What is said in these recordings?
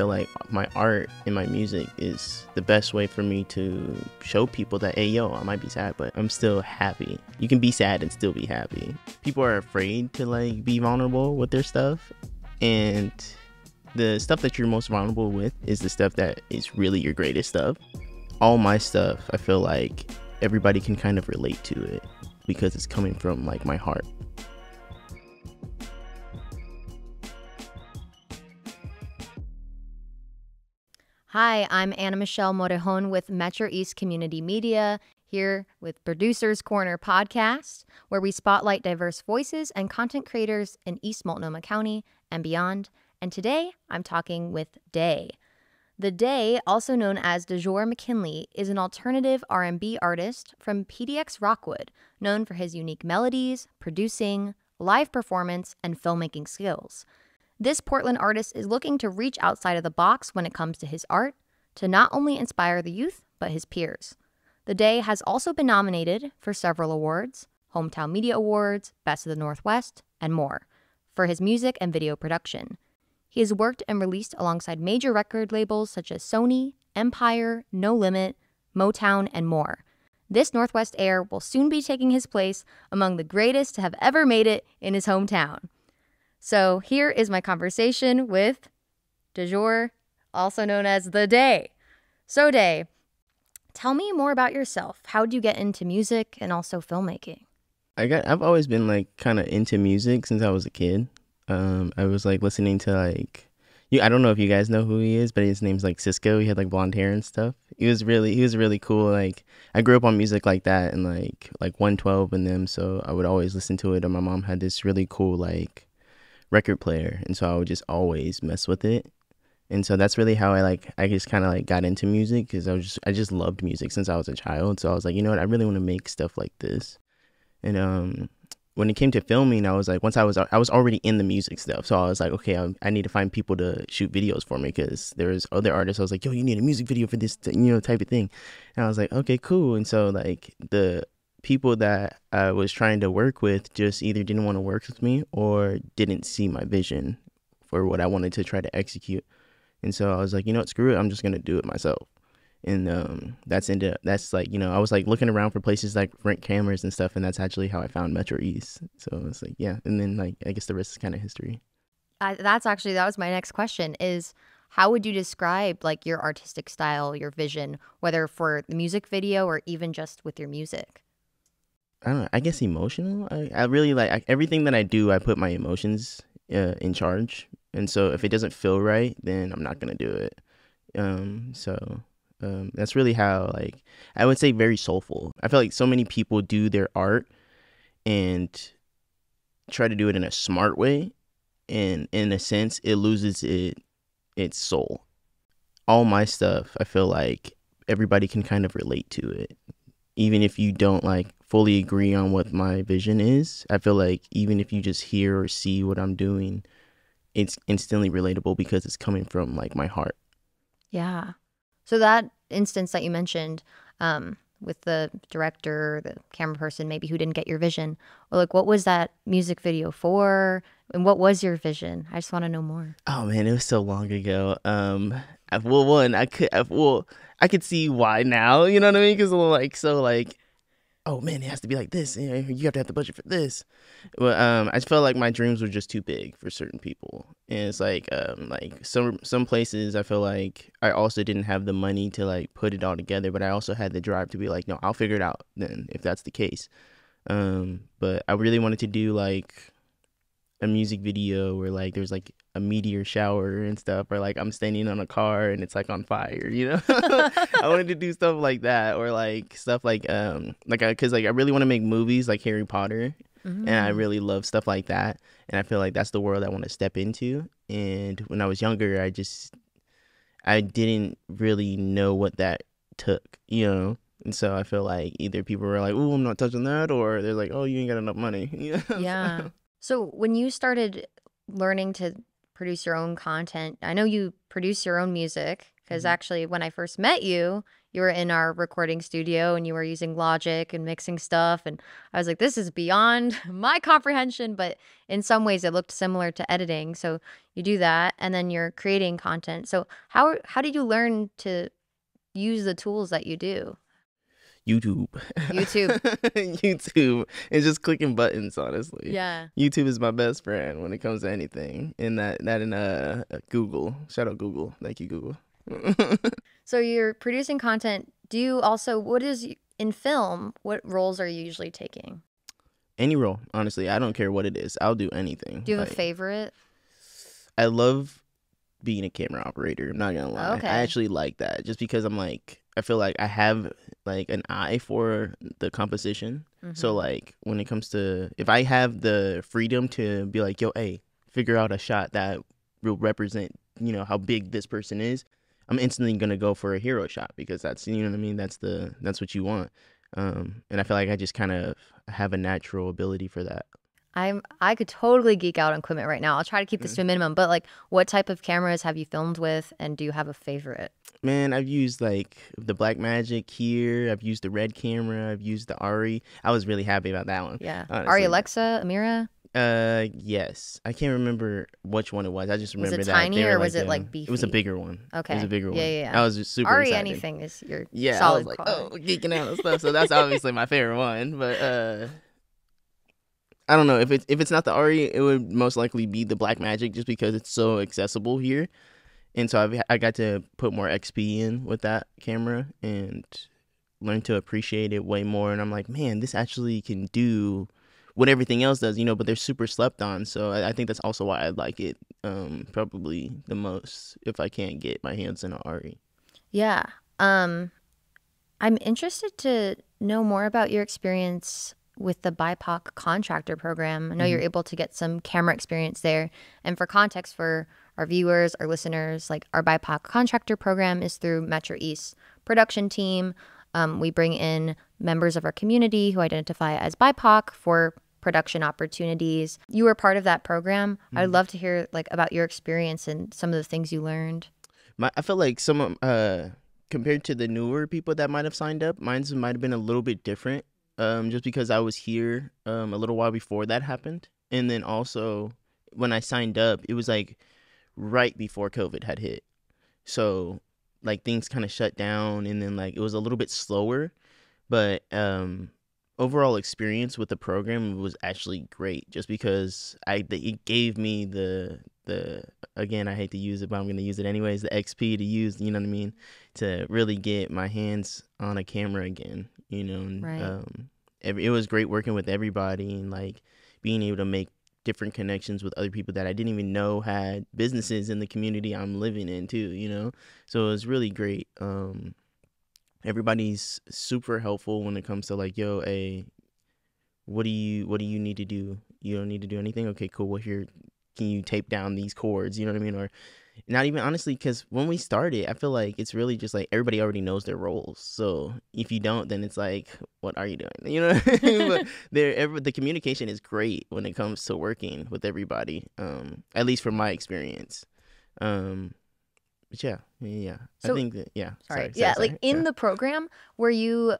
feel like my art and my music is the best way for me to show people that, hey, yo, I might be sad, but I'm still happy. You can be sad and still be happy. People are afraid to like be vulnerable with their stuff. And the stuff that you're most vulnerable with is the stuff that is really your greatest stuff. All my stuff, I feel like everybody can kind of relate to it because it's coming from like my heart. Hi, I'm Anna Michelle Morejon with Metro East Community Media, here with Producers Corner podcast, where we spotlight diverse voices and content creators in East Multnomah County and beyond. And today, I'm talking with Day. Tha Day, also known as Dajour McKinley, is an alternative R&B artist from PDX Rockwood, known for his unique melodies, producing, live performance, and filmmaking skills. This Portland artist is looking to reach outside of the box when it comes to his art to not only inspire the youth, but his peers. The day has also been nominated for several awards Hometown Media Awards, Best of the Northwest, and more for his music and video production. He has worked and released alongside major record labels such as Sony, Empire, No Limit, Motown, and more. This Northwest heir will soon be taking his place among the greatest to have ever made it in his hometown. So here is my conversation with Dajour, also known as Tha Day. So, Day, tell me more about yourself. How did you get into music and also filmmaking? I got I've always been like kind of into music since I was a kid. Um, I was like listening to like you. I don't know if you guys know who he is, but his name's like Sisqó. He had like blonde hair and stuff. He was really he was really cool. Like I grew up on music like that and like like 112 and them, so I would always listen to it. And my mom had this really cool like record player, and so I would just always mess with it. And so that's really how I like I just kind of like got into music because I was just I just loved music since I was a child. So I was like, you know what, I really want to make stuff like this. And um, when it came to filming, I was like, once I was I was already in the music stuff, so I was like, okay, I, I need to find people to shoot videos for me because there was other artists. I was like, yo, you need a music video for this, you know, type of thing. And I was like, okay, cool. And so like the people that I was trying to work with just either didn't want to work with me or didn't see my vision for what I wanted to try to execute. And so I was like, you know what, screw it, I'm just gonna do it myself. And um, that's into that's like you know I was like looking around for places like rent cameras and stuff, and that's actually how I found Metro East. So it's like yeah, and then like I guess the rest is kind of history. That's actually that was my next question is how would you describe like your artistic style your vision whether for the music video or even just with your music I don't know. I guess emotional. I, I really like I, everything that I do. I put my emotions uh, in charge, and so if it doesn't feel right, then I'm not gonna do it. Um, so um, that's really how like I would say very soulful. I feel like so many people do their art and try to do it in a smart way, and in a sense, it loses it its soul. All my stuff, I feel like everybody can kind of relate to it, even if you don't like fully agree on what my vision is. I feel like even if you just hear or see what I'm doing, it's instantly relatable because it's coming from like my heart. yeah so that instance that you mentioned um, with the director the camera person maybe who didn't get your vision or like what was that music video for and what was your vision i just want to know more Oh man, it was so long ago. Um, I, well, one, I could, I, well, I could see why now. You know what I mean? Because like, so like, oh man, it has to be like this. You, have to have the budget for this. But um, I felt like my dreams were just too big for certain people, and it's like, um, like some some places I feel like I also didn't have the money to like put it all together, but I also had the drive to be like, no, I'll figure it out then if that's the case. Um, but I really wanted to do like a music video where like there's like a meteor shower and stuff or like I'm standing on a car and it's like on fire, you know? I wanted to do stuff like that or like stuff like um like I cuz like I really want to make movies like Harry Potter and I really love stuff like that and I feel like that's the world I want to step into and when I was younger I just I didn't really know what that took, you know? And so I feel like either people were like, "Oh, I'm not touching that," or they're like, "Oh, you ain't got enough money." You know? yeah so when you started learning to produce your own content i know you produce your own music because Mhm. actually when I first met you, you were in our recording studio and you were using Logic and mixing stuff and I was like this is beyond my comprehension, but in some ways it looked similar to editing. So you do that and then you're creating content. So how how did you learn to use the tools that you do? YouTube. YouTube. YouTube. And just clicking buttons, honestly. Yeah. YouTube is my best friend when it comes to anything. And that that in uh Google. Shout out Google. Thank you, Google. So you're producing content. Do you also what is in film? What roles are you usually taking? Any role, honestly. I don't care what it is. I'll do anything. Do you have a favorite? I love being a camera operator. I'm not gonna lie. Okay. I actually like that just because I'm like I feel like I have like an eye for the composition. So Mhm. like when it comes to if I have the freedom to be like, yo, hey, figure out a shot that will represent, you know, how big this person is, I'm instantly gonna go for a hero shot because that's you know what I mean. That's the that's what you want. Um, and I feel like I just kind of have a natural ability for that. I'm I could totally geek out on equipment right now. I'll try to keep Mm. this to a minimum, but like what type of cameras have you filmed with and do you have a favorite? Man, I've used like the Blackmagic here. I've used the Red camera. I've used the ARRI. I was really happy about that one. Yeah. Honestly. ARRI Alexa, Amira? Uh, yes. I can't remember which one it was. I just Was it remember that tiny or was it, the- like, It was a bigger one. Okay. It was a bigger Yeah, one. yeah, yeah. I was just super ARRI excited. anything is your Yeah, solid I was like, quality. oh, geeking out and stuff. So that's obviously my favorite one. But uh, I don't know if it's if it's not the ARRI, it would most likely be the Blackmagic, just because it's so accessible here, and so I've I got to put more XP in with that camera and learn to appreciate it way more. And I'm like, man, this actually can do what everything else does, you know. But they're super slept on, so I, I think that's also why I like it um probably the most if I can't get my hands on an ARRI. Yeah. Um I'm interested to know more about your experience with the BIPOC contractor program. I know you're able to get some camera experience there. And for context for our viewers, our listeners, like our BIPOC contractor program is through Metro East production team. Um, we bring in members of our community who identify as BIPOC for production opportunities. You were part of that program. I'd love to hear like about your experience and some of the things you learned. My, I feel like some of uh compared to the newer people that might have signed up, mine's might have been a little bit different. Um, just because I was here um a little while before that happened, and then also when I signed up, it was like right before COVID had hit, so like things kind of shut down, and then like it was a little bit slower, but um overall experience with the program was actually great just because I it gave me the the again I hate to use it but I'm gonna use it anyways the XP to use you know what I mean? To really get my hands on a camera again you know and, Right. um every, it was great working with everybody and like being able to make different connections with other people that I didn't even know had businesses in the community I'm living in too you know? So it was really great. Um everybody's super helpful when it comes to like yo a what do you what do you need to do? You don't need to do anything? Okay cool. Well here can you tape down these chords? You know what i mean? Or not even honestly because when we started i feel like it's really just like everybody already knows their roles. So if you don't then it's like what are you doing? You know? But there ever the communication is great when it comes to working with everybody um at least from my experience. Um but yeah yeah. So- i think that yeah sorry, yeah like in yeah. the program were you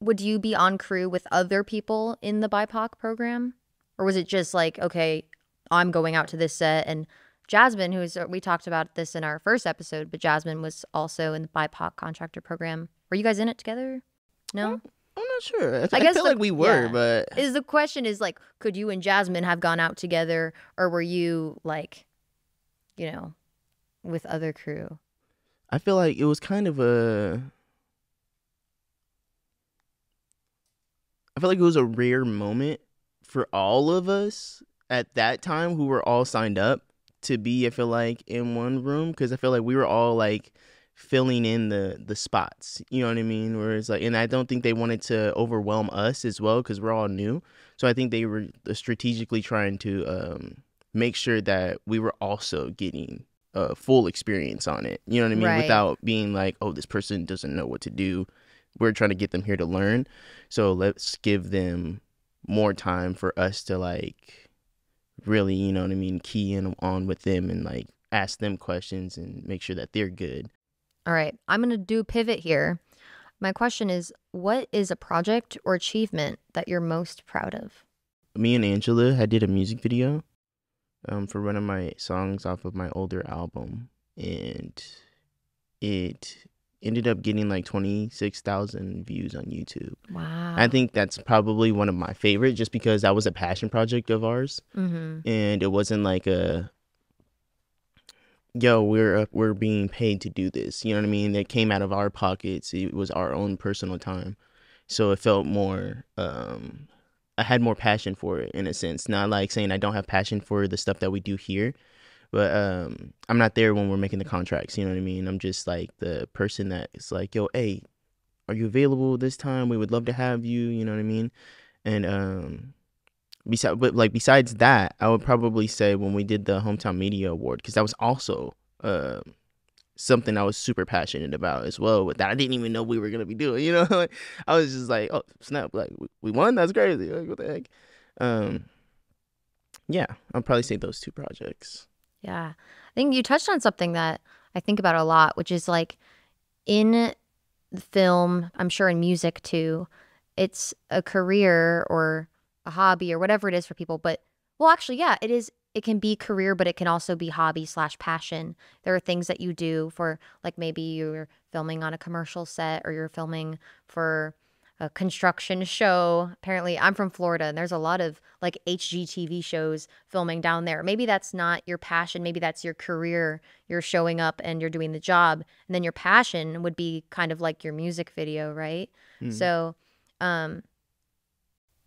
would you be on crew with other people in the bipoc program? Or was it just like okay i'm going out to this set and jasmine who's uh, we talked about this in our first episode but jasmine was also in the bipoc contractor program. Were you guys in it together? No? I'm not sure. I, I I guess feel the- like we were yeah. but is the question is like could you and jasmine have gone out together or were you like you know with other crew? I feel like it was kind of a. I feel like it was a rare moment for all of us at that time who were all signed up to be. I feel like in one room because I feel like we were all like filling in the the spots. You know what I mean? Where it's like, and I don't think they wanted to overwhelm us as well because we're all new. So I think they were strategically trying to um, make sure that we were also getting a full experience on it. You know what I mean? Right. Without being like, oh, this person doesn't know what to do. We're trying to get them here to learn. So let's give them more time for us to like really, you know what I mean, key in on with them and like ask them questions and make sure that they're good. All right, I'm going to do a pivot here. My question is what is a project or achievement that you're most proud of? Me and Angela, I did a music video um, for one of my songs off of my older album, and it ended up getting like 26,000 views on YouTube. Wow. I think that's probably one of my favorite just because that was a passion project of ours hmm and it wasn't like a yo we're uh, we're being paid to do this. You know what I mean? It came out of our pockets. It was our own personal time. So it felt more um I had more passion for it in a sense. Not like saying I don't have passion for the stuff that we do here, but um I'm not there when we're making the contracts, you know what I mean? I'm just like the person that is like, "Yo, hey, are you available this time? We would love to have you," you know what I mean? And um besides but like besides that, I would probably say when we did the hometown media award cuz that was also uh, something I was super passionate about as well but that I didn't even know we were going to be doing, you know? Like, I was just like, "Oh, snap, like we- we won? That's crazy." Like what the heck? Um yeah, I'll probably say those two projects. Yeah. I think you touched on something that I think about a lot, which is like in film, I'm sure in music too, it's a career or a hobby or whatever it is for people. But, well, actually, yeah, it is. It can be career, but it can also be hobby slash passion. There are things that you do for, like, maybe you're filming on a commercial set or you're filming for a construction show. Apparently, I'm from Florida and there's a lot of like HGTV shows filming down there. Maybe that's not your passion, maybe that's your career. You're showing up and you're doing the job. And then your passion would be kind of like your music video, right? Mm. So, um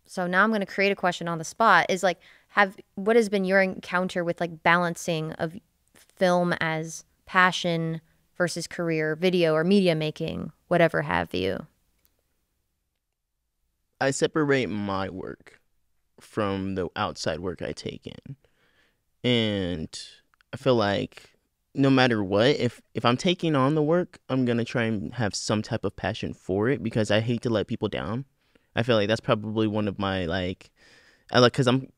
so now I'm going to create a question on the spot is like have what has been your encounter with like balancing of film as passion versus career, video or media making, whatever have you? I separate my work from the outside work I take in. And I feel like no matter what, if if I'm taking on the work, I'm going to try and have some type of passion for it because I hate to let people down. I feel like that's probably one of my like I like cuz I'm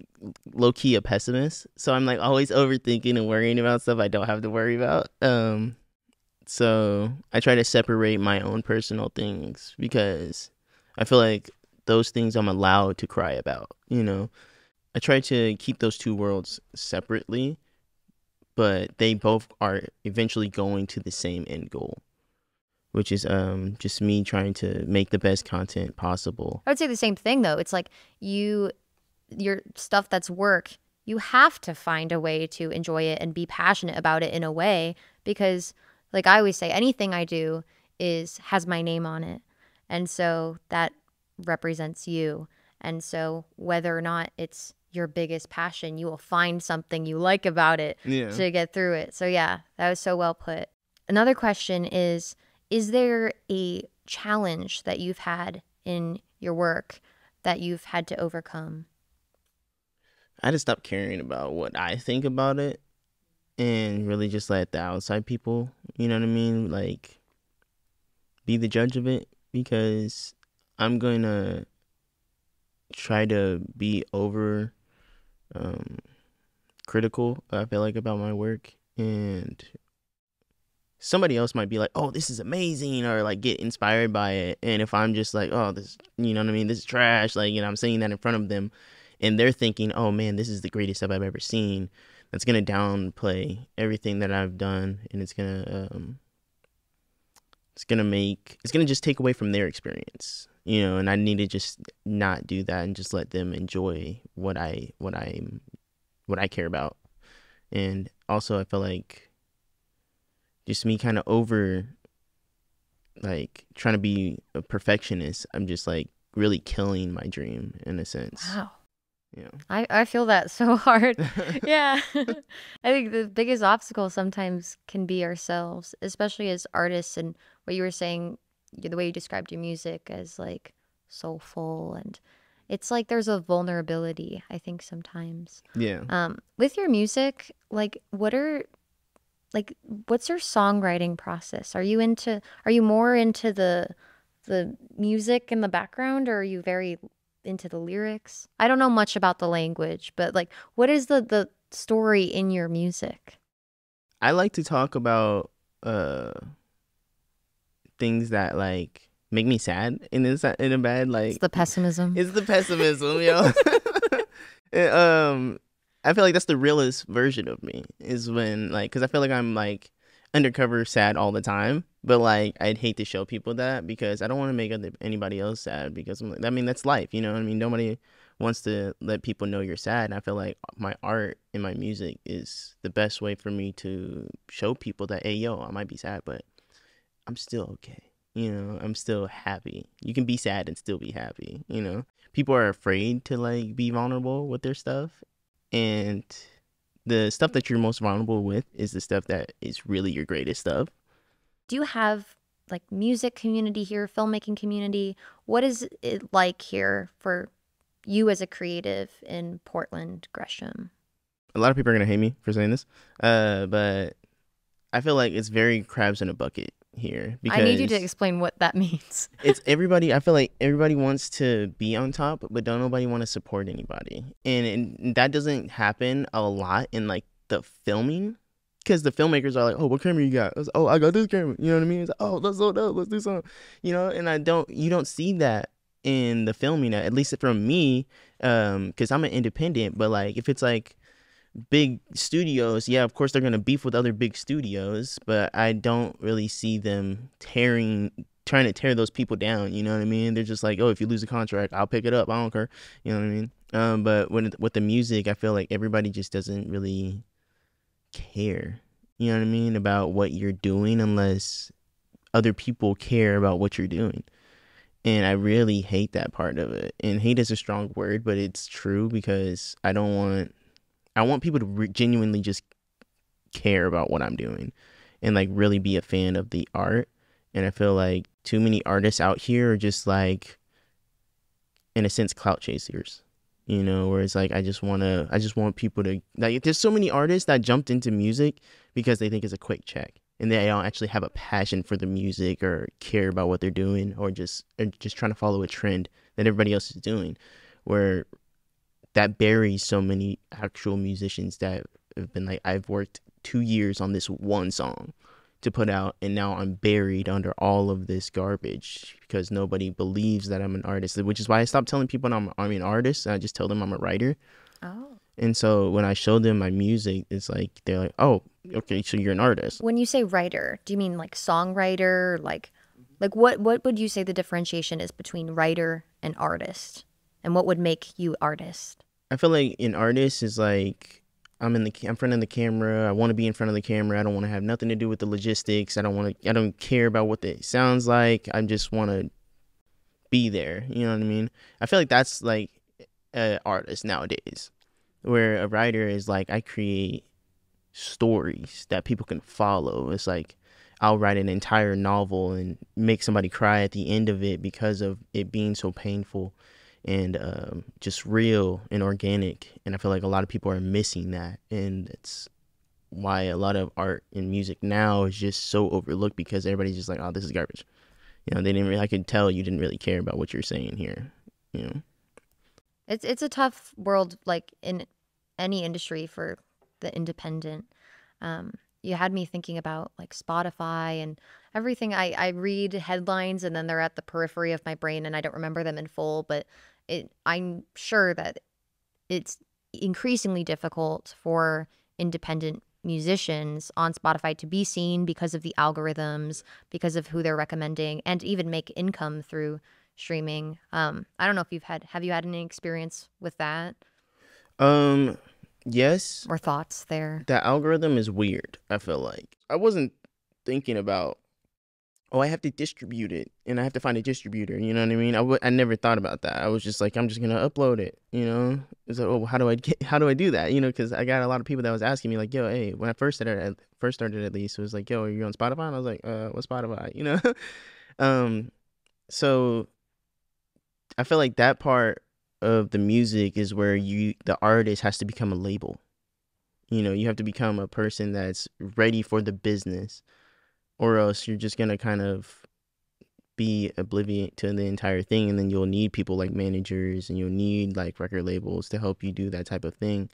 low key a pessimist, so I'm like always overthinking and worrying about stuff I don't have to worry about. Um so I try to separate my own personal things because I feel like those things I'm allowed to cry about, you know. I try to keep those two worlds separately, but they both are eventually going to the same end goal, which is um just me trying to make the best content possible. I would say the same thing though. It's like you your stuff that's work, you have to find a way to enjoy it and be passionate about it in a way because like I always say anything I do is has my name on it. And so that represents you. And so whether or not it's your biggest passion, you will find something you like about it Yeah. to get through it. So yeah, that was so well put. Another question is is there a challenge that you've had in your work that you've had to overcome? I just stopped caring about what I think about it and really just let the outside people, you know what I mean, like be the judge of it because I'm going to try to be over um critical I feel like about my work and somebody else might be like, "Oh, this is amazing," or like get inspired by it. And if I'm just like, "Oh, this," you know what I mean? This is trash. Like, you know, I'm saying that in front of them, and they're thinking, "Oh man, this is the greatest stuff I've ever seen." That's gonna downplay everything that I've done, and it's gonna, um, it's gonna make, it's gonna just take away from their experience, you know. And I need to just not do that and just let them enjoy what I, what I, what I care about. And also, I feel like just me kind of over like trying to be a perfectionist i'm just like really killing my dream in a sense Wow. Yeah I, I feel that so hard. yeah. I think the biggest obstacle sometimes can be ourselves, especially as artists. And what you were saying, the way you described your music as like soulful. And it's like there's a vulnerability, I think, sometimes. yeah Um, with your music, like, what are, like, what's your songwriting process? Are you into, are you more into the, the music in the background or are you very into the lyrics? I don't know much about the language, but like what is the the story in your music? i like to talk about uh things that like make me sad in this in a bad like It's the pessimism. it's the pessimism, yo. And, um, I feel like that's the realest version of me is when like because I feel like I'm like undercover sad all the time, but like I'd hate to show people that because I don't want to make anybody else sad because I'm like I mean that's life, you know. I mean nobody wants to let people know you're sad, and I feel like my art and my music is the best way for me to show people that hey yo I might be sad, but I'm still okay. You know, I'm still happy. You can be sad and still be happy, you know? People are afraid to like be vulnerable with their stuff. And the stuff that you're most vulnerable with is the stuff that is really your greatest stuff. Do you have like music community here, filmmaking community? What is it like here for you as a creative in Portland, Gresham? A lot of people are gonna hate me for saying this, uh, but I feel like it's very crabs in a bucket here because I need you to explain what that means. it's everybody. I feel like everybody wants to be on top, but don't nobody want to support anybody, and, and that doesn't happen a lot in like the filming. Because the filmmakers are like, oh, what camera you got? I was, oh, I got this camera. You know what I mean? It's like, oh, that's so dope. Let's do something. You know, and I don't, you don't see that in the filming, at least from me, um, because I'm an independent. But like, if it's like big studios, yeah, of course they're gonna beef with other big studios, but I don't really see them tearing trying to tear those people down, you know what I mean? They're just like, "Oh, if you lose a contract, I'll pick it up. I don't care." You know what I mean? Um, but when with the music, I feel like everybody just doesn't really care. You know what I mean about what you're doing unless other people care about what you're doing. And I really hate that part of it. And hate is a strong word, but it's true because I don't want I want people to re- genuinely just care about what I'm doing and like really be a fan of the art. And I feel like too many artists out here are just like, in a sense, clout chasers. You know, where it's like I just want to, I just want people to like. There's so many artists that jumped into music because they think it's a quick check, and they don't actually have a passion for the music or care about what they're doing, or just or just trying to follow a trend that everybody else is doing. Where that buries so many actual musicians that have been like I've worked two years on this one song to put out and now I'm buried under all of this garbage because nobody believes that I'm an artist which is why I stopped telling people I'm, I'm an artist I just tell them I'm a writer Oh. and so when I show them my music it's like they're like oh okay so you're an artist When you say writer, do you mean like songwriter? Like like what what would you say the differentiation is between writer and artist? And what would make you artist? I feel like an artist is like I'm in the I'm front of the camera. I want to be in front of the camera. I don't want to have nothing to do with the logistics. I don't want to. I don't care about what it sounds like. I just want to be there. You know what I mean? I feel like that's like an artist nowadays, where a writer is like I create stories that people can follow. It's like I'll write an entire novel and make somebody cry at the end of it because of it being so painful and um, just real and organic. And I feel like a lot of people are missing that, and it's why a lot of art and music now is just so overlooked because everybody's just like, "Oh, this is garbage." You know, they didn't. Really, I could tell you didn't really care about what you're saying here. You know, It's it's a tough world like in any industry for the independent. Um, you had me thinking about like Spotify and everything. I, I read headlines and then they're at the periphery of my brain and I don't remember them in full, but it I'm sure that it's increasingly difficult for independent musicians on Spotify to be seen because of the algorithms, because of who they're recommending, and even make income through streaming. Um, I don't know if you've had have you had any experience with that um, yes, or thoughts there? that algorithm is weird. I feel like I wasn't thinking about. Oh, I have to distribute it, and I have to find a distributor. You know what I mean? I, w- I never thought about that. I was just like, I'm just gonna upload it. You know? It's like, oh, how do I get? How do I do that? You know? Because I got a lot of people that was asking me like, yo, hey, when I first started, at, first started at least, it was like, yo, are you on Spotify? And I was like, uh, what's Spotify? You know? um, so I feel like that part of the music is where you, the artist, has to become a label. You know, you have to become a person that's ready for the business, or else you're just gonna kind of be oblivious to the entire thing, and then you'll need people like managers, and you'll need like record labels to help you do that type of thing.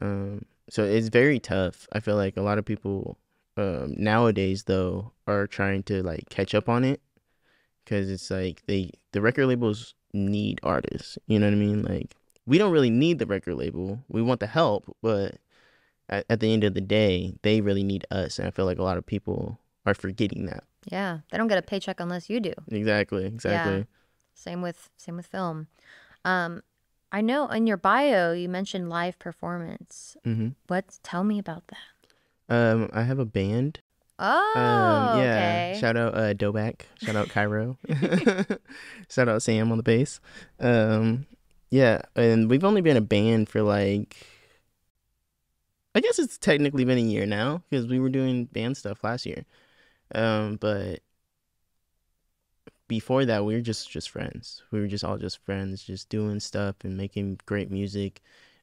Um, so it's very tough. I feel like a lot of people um, nowadays though are trying to like catch up on it because it's like they the record labels need artists. You know what I mean? Like we don't really need the record label. We want the help, but at, at the end of the day, they really need us, and I feel like a lot of people are forgetting that. Yeah, they don't get a paycheck unless you do. Exactly. Exactly. Same with same with film. Um, I know in your bio you mentioned live performance. Mm-hmm. What? Tell me about that. Um, I have a band. Oh, Um, yeah. okay. Shout out uh Doback. Shout out Cairo. Shout out Sam on the bass. Um, yeah, and we've only been a band for like I guess it's technically been a year now because we were doing band stuff last year. Um, but before that we were just just friends. We were just all just friends, just doing stuff and making great music.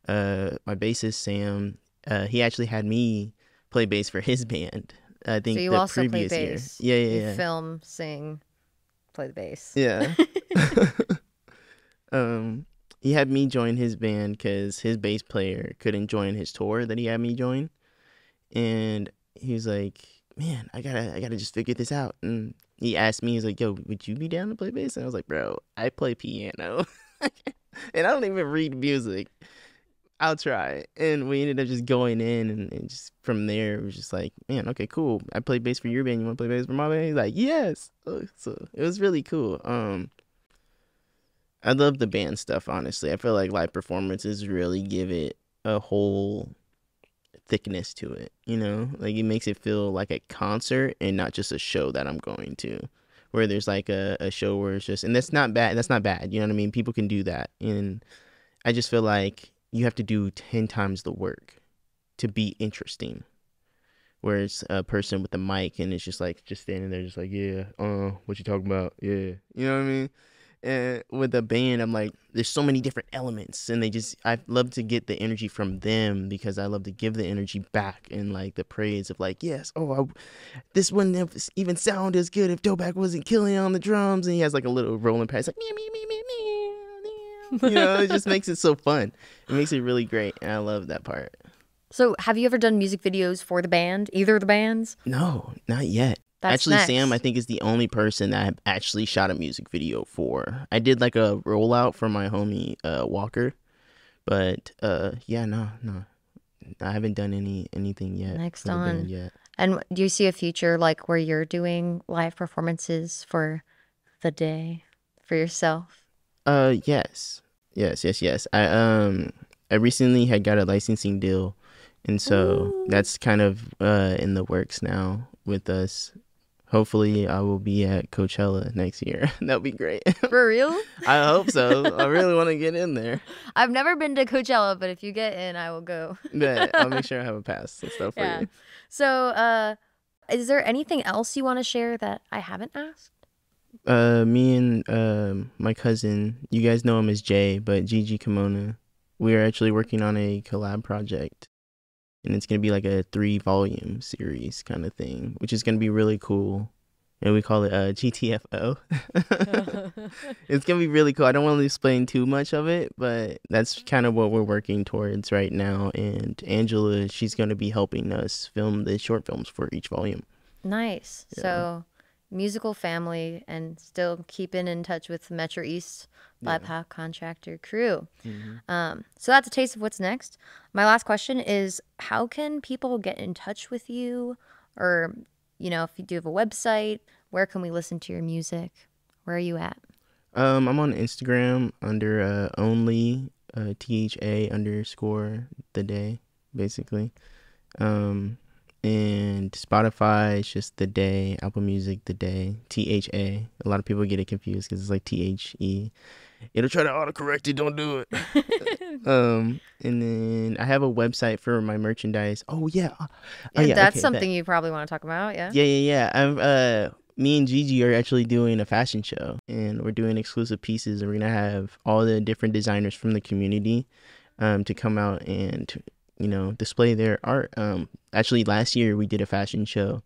Uh, my bassist Sam, uh, he actually had me play bass for his band. I think so you the also play previous bass. year. Yeah, You yeah, yeah. film, sing, play the bass. Yeah. um, he had me join his band because his bass player couldn't join his tour that he had me join, and he was like, "Man, I gotta, I gotta just figure this out." And he asked me, he's like, "Yo, would you be down to play bass?" And I was like, "Bro, I play piano, and I don't even read music. I'll try." And we ended up just going in, and, and just from there, it was just like, "Man, okay, cool. I play bass for your band. You want to play bass for my band?" He's like, "Yes." So it was really cool. Um. I love the band stuff, honestly. I feel like live performances really give it a whole thickness to it, you know? Like it makes it feel like a concert and not just a show that I'm going to. Where there's like a, a show where it's just and that's not bad that's not bad, you know what I mean? People can do that. And I just feel like you have to do ten times the work to be interesting. Where it's a person with a mic and it's just like just standing there just like, Yeah, uh, what you talking about? Yeah. You know what I mean? And with the band i'm like there's so many different elements and they just i love to get the energy from them because i love to give the energy back and like the praise of like yes oh I, this wouldn't have even sound as good if Doback wasn't killing on the drums and he has like a little rolling pad it's like meow, meow, meow, meow, meow. you know it just makes it so fun it makes it really great and i love that part So, have you ever done music videos for the band? Either of the bands? no not yet That's actually, Sam, I think is the only person that I've actually shot a music video for. I did like a rollout for my homie uh, Walker, but uh, yeah, no, no, I haven't done any anything yet. Next for the band on. yet. And do you see a future like where you're doing live performances for the day for yourself? Uh, yes, yes, yes, yes. I um, I recently had got a licensing deal, and so Ooh. that's kind of uh in the works now with us. Hopefully, I will be at Coachella next year. That'll be great. For real? I hope so. I really want to get in there. I've never been to Coachella, but if you get in, I will go. But I'll make sure I have a pass and stuff for Yeah. you. So, uh, is there anything else you want to share that I haven't asked? Uh, me and um my cousin, you guys know him as Jay, but Gigi Kimona, we are actually working on a collab project, and it's gonna be like a three volume series kind of thing, which is gonna be really cool. And we call it uh GTFO. it's gonna be really cool. I don't want to explain too much of it, but that's kind of what we're working towards right now. And Angela, she's gonna be helping us film the short films for each volume. nice. Yeah. So, musical family and still keeping in touch with Metro East Yeah. BIPOC contractor crew. Mhm. Um, so that's a taste of what's next. My last question is how can people get in touch with you? Or, you know, if you do have a website, where can we listen to your music? Where are you at? Um, I'm on Instagram under uh, only uh, tha underscore the day, basically. Um, and Spotify is just the day. Apple Music the day. T H A. A lot of people get it confused because it's like T H E. It'll try to autocorrect it. Don't do it. um, and then I have a website for my merchandise. Oh yeah. Oh, And yeah, that's okay, something you probably want to talk about, yeah? Yeah, yeah, yeah. I'm uh me and Gigi are actually doing a fashion show and we're doing exclusive pieces and we're gonna have all the different designers from the community um to come out and you know display their art. Um actually last year we did a fashion show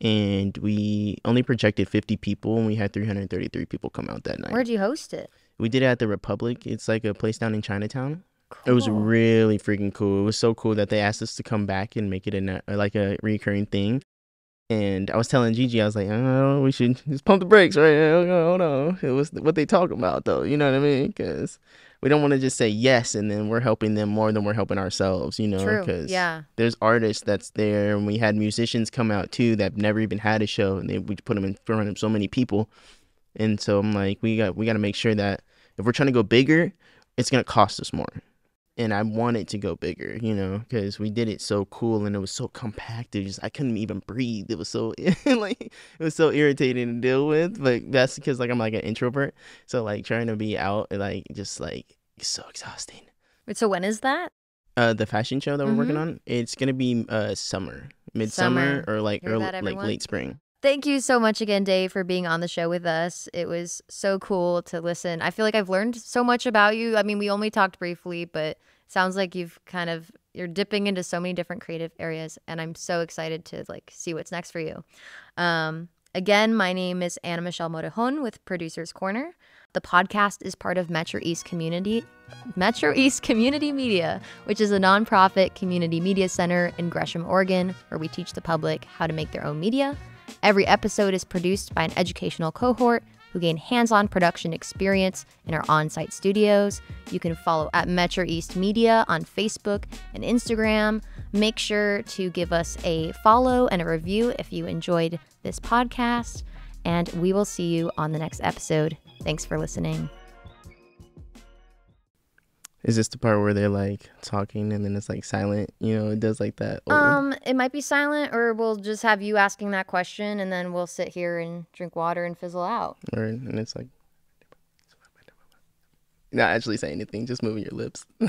and we only projected 50 people and we had 333 people come out that night. Where'd you host it? we did it at the Republic. It's like a place down in Chinatown. It was really freaking cool. It was so cool that they asked us to come back and make it a like a recurring thing. And I was telling Gigi, I was like, oh, we should just pump the brakes, right? now. Hold on. It was what they talking about, though. You know what I mean? Because we don't want to just say yes and then we're helping them more than we're helping ourselves, you know? Because Yeah. there's artists that's there, and we had musicians come out too that never even had a show, and they we put them in front of so many people. And so I'm like, we got we got to make sure that if we're trying to go bigger, it's gonna cost us more. And I wanted to go bigger, you know, because we did it so cool and it was so compact. It just I couldn't even breathe. It was so like it was so irritating to deal with. But that's because like I'm like an introvert, so like trying to be out like just like so exhausting. Wait, so when is that? Uh, the fashion show that we're working Mhm. on, it's gonna be uh summer, midsummer, or like Hear early, like late spring. Thank you so much again, Dave, for being on the show with us. It was so cool to listen. I feel like I've learned so much about you. I mean, we only talked briefly, but sounds like you've kind of you're dipping into so many different creative areas, and I'm so excited to like see what's next for you. Um, again, my name is Anna Michelle Morejon with Producers Corner. The podcast is part of Metro East Community Metro East Community Media, which is a nonprofit community media center in Gresham, Oregon, where we teach the public how to make their own media. Every episode is produced by an educational cohort who gain hands on production experience in our on site studios. You can follow at Metro East Media on Facebook and Instagram. Make sure to give us a follow and a review if you enjoyed this podcast. And we will see you on the next episode. Thanks for listening. Is this the part where they're like talking and then it's like silent? You know, it does like that. old- Um, it might be silent, or we'll just have you asking that question, and then we'll sit here and drink water and fizzle out. or and it's like not actually saying anything, just moving your lips.